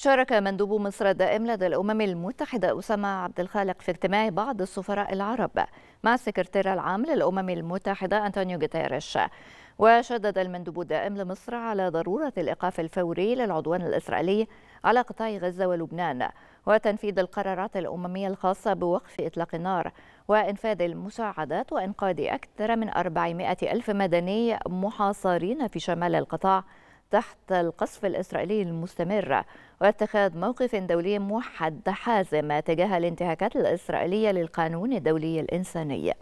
شارك مندوب مصر الدائم لدى الأمم المتحدة أسامة عبد الخالق في اجتماع بعض السفراء العرب مع السكرتير العام للأمم المتحدة أنطونيو جوتيريش وشدد المندوب الدائم لمصر على ضرورة الإيقاف الفوري للعدوان الإسرائيلي على قطاع غزة ولبنان وتنفيذ القرارات الأممية الخاصة بوقف إطلاق النار وإنفاذ المساعدات وإنقاذ أكثر من 400 ألف مدني محاصرين في شمال القطاع. تحت القصف الإسرائيلي المستمر. واتخاذ موقف دولي موحد حازم تجاه الانتهاكات الإسرائيلية للقانون الدولي الإنساني.